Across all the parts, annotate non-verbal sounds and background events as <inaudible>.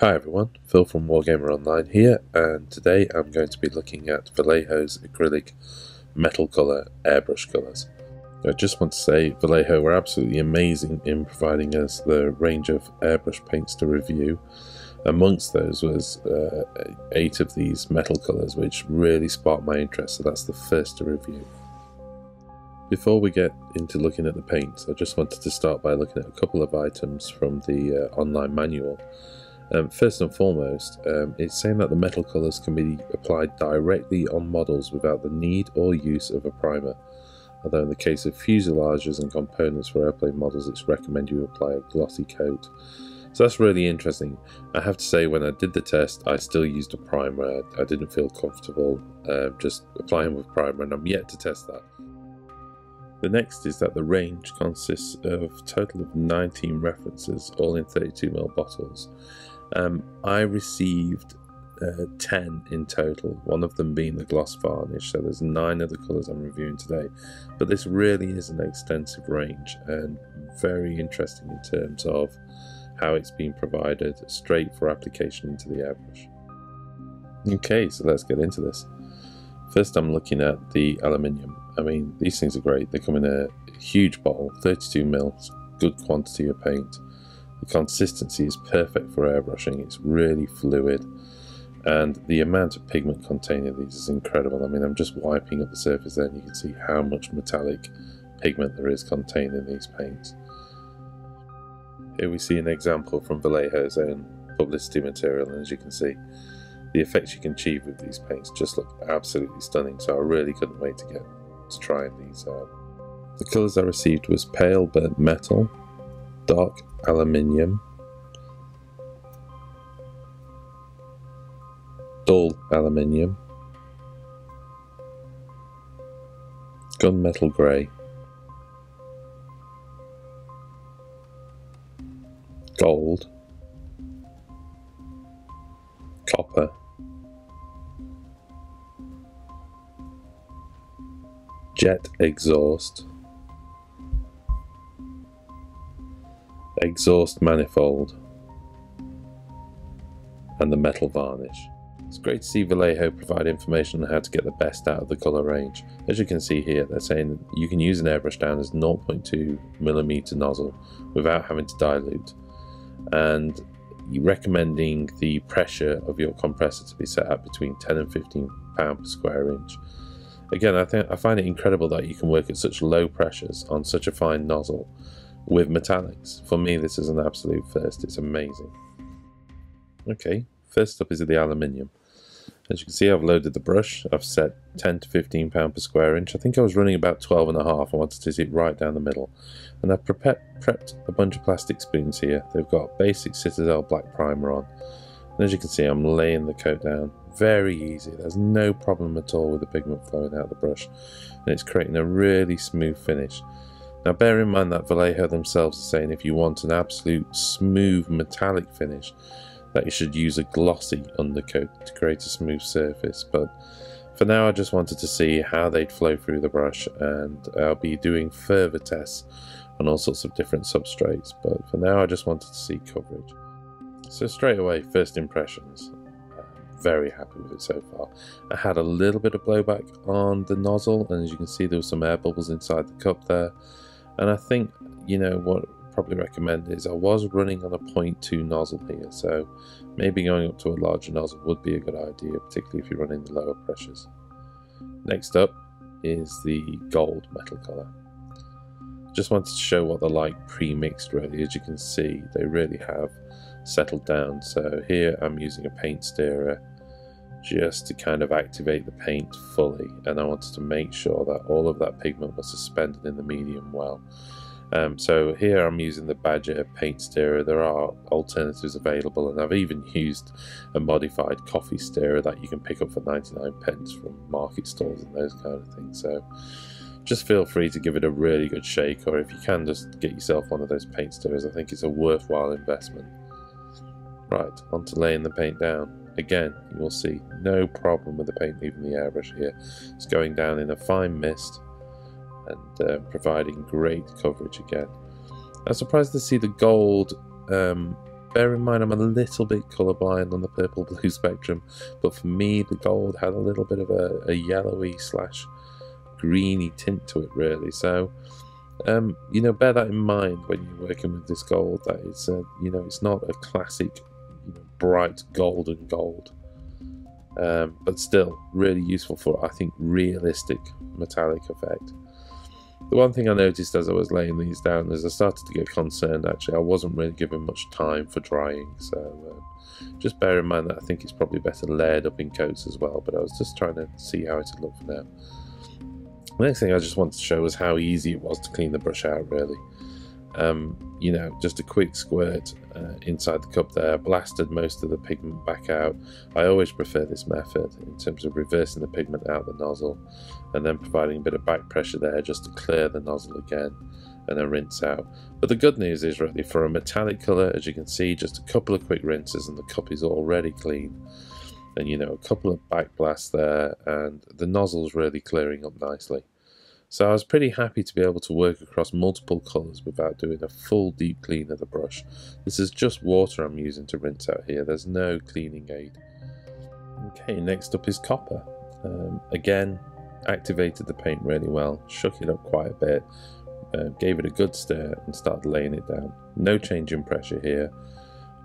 Hi everyone, Phil from Wargamer Online here, and today I'm going to be looking at Vallejo's acrylic metal colour airbrush colours. I just want to say Vallejo were absolutely amazing in providing us the range of airbrush paints to review. Amongst those was uh, eight of these metal colours which really sparked my interest, so that's the first to review. Before we get into looking at the paints, I just wanted to start by looking at a couple of items from the uh, online manual. Um, first and foremost, um, it's saying that the metal colours can be applied directly on models without the need or use of a primer. Although in the case of fuselages and components for airplane models, it's recommended you apply a glossy coat. So that's really interesting. I have to say, when I did the test, I still used a primer. I, didn't feel comfortable uh, just applying with primer, and I'm yet to test that. The next is that the range consists of a total of 19 references, all in 32ml bottles. Um, I received uh, 10 in total, one of them being the gloss varnish, so there's nine of the colours I'm reviewing today. But this really is an extensive range and very interesting in terms of how it's been provided straight for application into the airbrush. Okay, so let's get into this. First, I'm looking at the aluminium. I mean, these things are great. They come in a huge bottle, 32 mils, good quantity of paint. The consistency is perfect for airbrushing, it's really fluid, and the amount of pigment contained in these is incredible. I mean, I'm just wiping up the surface there, and you can see how much metallic pigment there is contained in these paints. Here we see an example from Vallejo's own publicity material, and as you can see, the effects you can achieve with these paints just look absolutely stunning, so I really couldn't wait to get to trying these out. The colours I received was pale burnt metal, dark aluminium, dull aluminium, gunmetal grey, gold, copper, jet exhaust, exhaust manifold, and the metal varnish. It's great to see Vallejo provide information on how to get the best out of the colour range. As you can see here, they're saying you can use an airbrush down as 0.2mm nozzle without having to dilute. And recommending the pressure of your compressor to be set at between 10 and 15 pound per square inch. Again, I think I find it incredible that you can work at such low pressures on such a fine nozzle with metallics. For me, this is an absolute first. It's amazing. Okay, first up is the aluminium. As you can see, I've loaded the brush. I've set 10 to 15 pound per square inch. I think I was running about 12 and a half. I wanted to sit right down the middle. And I've prepped a bunch of plastic spoons here. They've got basic Citadel black primer on. And as you can see, I'm laying the coat down. Very easy. There's no problem at all with the pigment flowing out of the brush. And it's creating a really smooth finish. Now bear in mind that Vallejo themselves are saying if you want an absolute smooth metallic finish that you should use a glossy undercoat to create a smooth surface but for now I just wanted to see how they'd flow through the brush and I'll be doing further tests on all sorts of different substrates but for now I just wanted to see coverage. So straight away first impressions uh, very happy with it so far. I had a little bit of blowback on the nozzle and as you can see there was some air bubbles inside the cup there and I think, you know, what I'd probably recommend is I was running on a 0.2 nozzle here, so maybe going up to a larger nozzle would be a good idea, particularly if you're running the lower pressures. Next up is the gold metal colour. Just wanted to show what they're like pre-mixed really. As you can see, they really have settled down. So here I'm using a paint stirrer just to kind of activate the paint fully and I wanted to make sure that all of that pigment was suspended in the medium well. Um, so here I'm using the Badger paint stirrer. There are alternatives available and I've even <laughs> used a modified coffee stirrer that you can pick up for 99 pence from market stalls and those kind of things. So just feel free to give it a really good shake or if you can just get yourself one of those paint stirrers. I think it's a worthwhile investment. Right, on to laying the paint down. Again, you will see no problem with the paint leaving the airbrush here. It's going down in a fine mist and uh, providing great coverage again. I'm surprised to see the gold um, bear in mind I'm a little bit colourblind on the purple <laughs> blue spectrum, but for me the gold had a little bit of a, a yellowy slash greeny tint to it really. So um, you know, bear that in mind when you're working with this gold. That it's a, you know, it's not a classic, bright golden gold, um, but still really useful for I think realistic metallic effect. The one thing I noticed as I was laying these down is I started to get concerned actually. I wasn't really giving much time for drying, so um, just bear in mind that I think it's probably better layered up in coats as well, but I was just trying to see how it would look for now. The next thing I just wanted to show was how easy it was to clean the brush out really. Um, you know, just a quick squirt uh, inside the cup there, blasted most of the pigment back out. I always prefer this method in terms of reversing the pigment out the nozzle and then providing a bit of back pressure there just to clear the nozzle again and then rinse out. But the good news is really for a metallic colour, as you can see, just a couple of quick rinses and the cup is already clean. And you know, a couple of back blasts there and the nozzle's really clearing up nicely. So I was pretty happy to be able to work across multiple colours without doing a full deep clean of the brush. This is just water I'm using to rinse out here, there's no cleaning aid. Okay, next up is copper. Um, again, activated the paint really well, shook it up quite a bit, uh, gave it a good stir and started laying it down. No change in pressure here,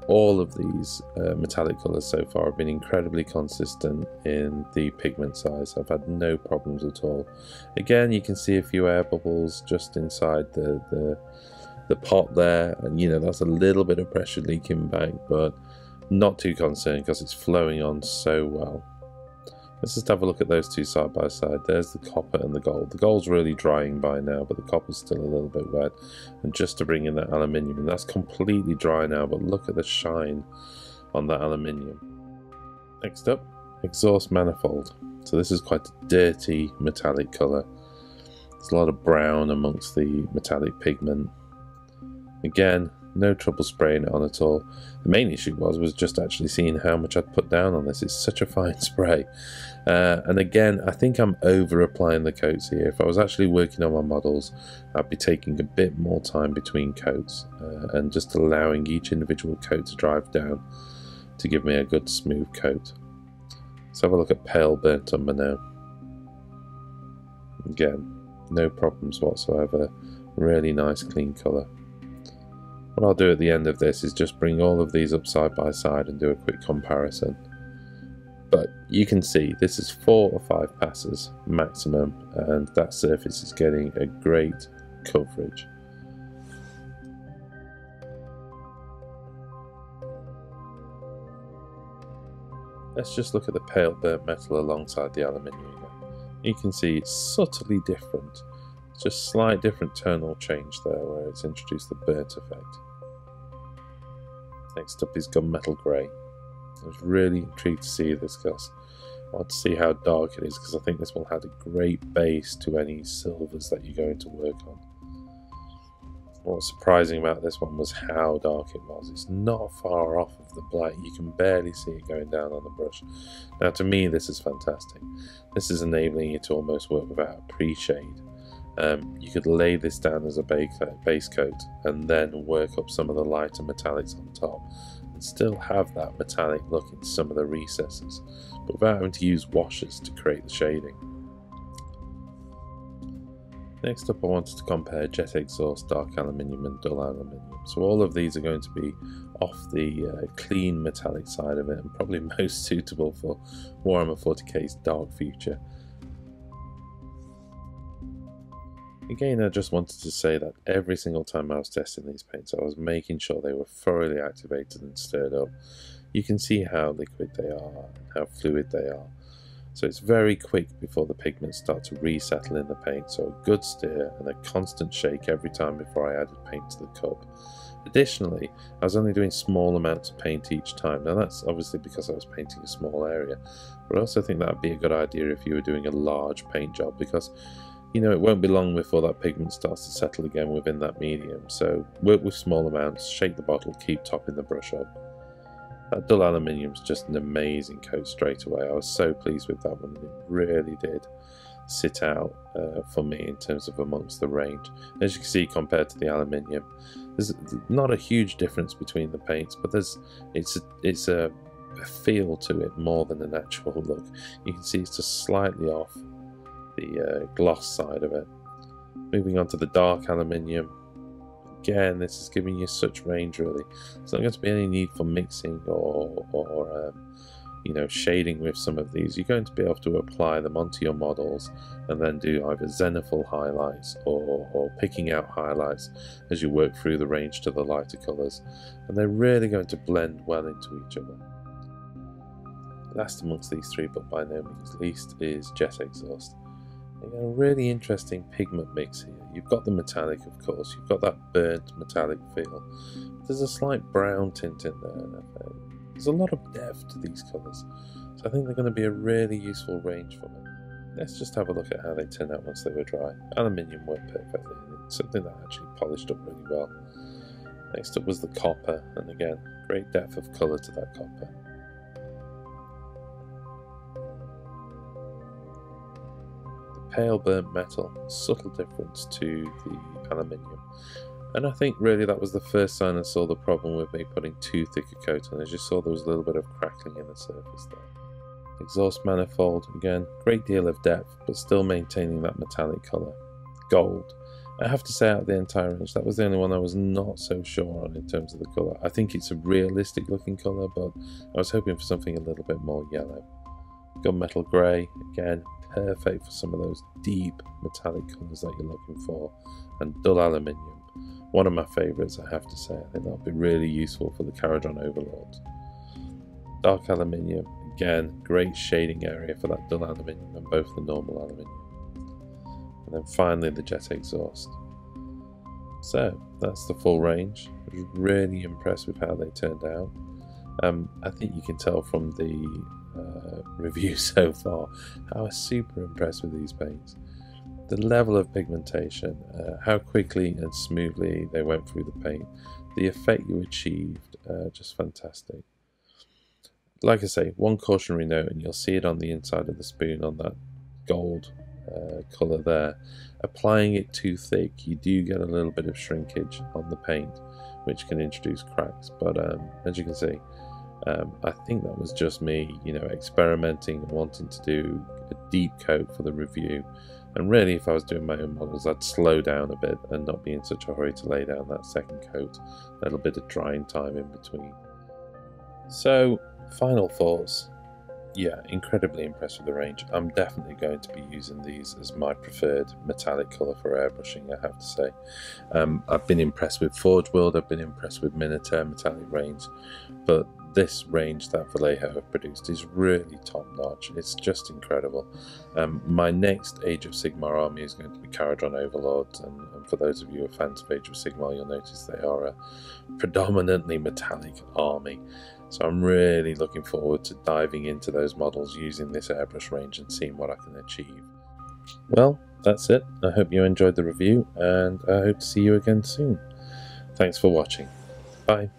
all of these uh, metallic colours so far have been incredibly consistent in the pigment size. I've had no problems at all. Again, you can see a few air bubbles just inside the, the, the pot there, and you know that's a little bit of pressure leaking back, but not too concerned because it's flowing on so well. Let's just have a look at those two side by side. There's the copper and the gold. The gold's really drying by now, but the copper's still a little bit wet. And just to bring in that aluminium, and that's completely dry now, but look at the shine on that aluminium. Next up, exhaust manifold. So this is quite a dirty metallic colour. There's a lot of brown amongst the metallic pigment. Again, no trouble spraying it on at all. The main issue was was just actually seeing how much I'd put down on this. It's such a fine <laughs> spray. Uh, and again, I think I'm over applying the coats here. If I was actually working on my models, I'd be taking a bit more time between coats uh, and just allowing each individual coat to drive down to give me a good smooth coat. Let's have a look at pale burnt umber now. Again, no problems whatsoever. Really nice clean colour. What I'll do at the end of this is just bring all of these up side by side and do a quick comparison. But you can see this is four or five passes maximum and that surface is getting a great coverage. Let's just look at the pale burnt metal alongside the aluminium You can see it's subtly different. Just slight different tonal change there where it's introduced the burnt effect. Next up is gunmetal grey. I was really intrigued to see this because I want to see how dark it is because I think this will add a great base to any silvers that you're going to work on. What was surprising about this one was how dark it was. It's not far off of the black. You can barely see it going down on the brush. Now to me this is fantastic. This is enabling you to almost work without a pre-shade. Um, you could lay this down as a base coat and then work up some of the lighter metallics on top and still have that metallic look in some of the recesses, but without having to use washes to create the shading. Next up I wanted to compare jet exhaust, dark aluminium and dull aluminium. So all of these are going to be off the uh, clean metallic side of it and probably <laughs> most suitable for Warhammer 40k's dark future. Again, I just wanted to say that every single time I was testing these paints, I was making sure they were thoroughly activated and stirred up. You can see how liquid they are how fluid they are. So it's very quick before the pigments start to resettle in the paint, so a good stir and a constant shake every time before I added paint to the cup. Additionally, I was only doing small amounts of paint each time. Now that's obviously because I was painting a small area, but I also think that would be a good idea if you were doing a large paint job because you know, it won't be long before that pigment starts to settle again within that medium. So work with small amounts, shake the bottle, keep topping the brush up. That dull aluminium is just an amazing coat straight away. I was so pleased with that one. It really did sit out uh, for me in terms of amongst the range. As you can see, compared to the aluminium, There's not a huge difference between the paints, but there's it's a, it's a, a feel to it more than an actual <laughs> look. You can see it's just slightly off the uh, gloss side of it. Moving on to the dark aluminium. Again, this is giving you such range really. There's not going to be any need for mixing or, or um, you know, shading with some of these. You're going to be able to apply them onto your models and then do either zenithal highlights or, or picking out highlights as you work through the range to the lighter colours. And they're really going to blend well into each other. Last amongst these three, but by no means least, is Jet Exhaust. A really interesting pigment mix here. You've got the metallic, of course, you've got that burnt metallic feel. There's a slight brown tint in there. There's a lot of depth to these colours, so I think they're going to be a really useful range for me. Let's just have a look at how they turn out once they were dry. Aluminium worked perfectly, something that actually polished up really well. Next up was the copper, and again, great depth of colour to that copper. Pale burnt metal, subtle difference to the aluminium. And I think really that was the first sign I saw the problem with me putting too thick a coat on. As you saw, there was a little bit of crackling in the surface there. Exhaust manifold, again, great deal of depth, but still maintaining that metallic colour. Gold. I have to say out of the entire range, that was the only one I was not so sure on in terms of the colour. I think it's a realistic looking colour, but I was hoping for something a little bit more yellow. Gunmetal grey, again, perfect for some of those deep metallic colours that you're looking for. And dull aluminium, one of my favourites, I have to say. I think that'll be really useful for the Kharadron Overlord. Dark aluminium, again, great shading area for that dull aluminium and both the normal aluminium. And then finally the jet exhaust. So that's the full range. I was really impressed with how they turned out. Um, I think you can tell from the uh, <laughs> review so far. I was super impressed with these paints. The level of pigmentation, uh, how quickly and smoothly they went through the paint, the effect you achieved, uh, just fantastic. Like I say, one cautionary note, and you'll see it on the inside of the spoon on that gold uh, colour there. Applying it too thick, you do get a little bit of shrinkage on the paint, which can introduce cracks. But um, as you can see, um, I think that was just me, you know, experimenting and wanting to do a deep coat for the review. And really, if I was doing my own models, I'd slow down a bit and not be in such a hurry to lay down that second coat. A little bit of drying time in between. So, final thoughts yeah, incredibly impressed with the range. I'm definitely going to be using these as my preferred metallic colour for airbrushing, I have to say. Um, I've been impressed with Forge World, I've been impressed with Minitaire metallic range, but this range that Vallejo have produced is really top notch. It's just incredible. Um, my next Age of Sigmar army is going to be Kharadron Overlords, and, and, for those of you who are fans of Age of Sigmar, you'll notice they are a predominantly metallic army. So I'm really looking forward to diving into those models using this airbrush range and seeing what I can achieve. Well, that's it. I hope you enjoyed the review and I hope to see you again soon. Thanks for watching. Bye.